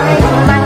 Bye.